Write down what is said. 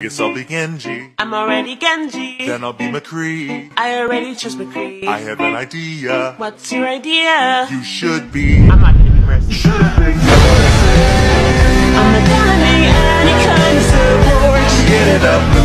Guess I'll be Genji. I'm already Genji. Then I'll be McCree. I already chose McCree. I have an idea. What's your idea? You should be. I'm not gonna be should be been. I'm not gonna be any kind of support. Get it up.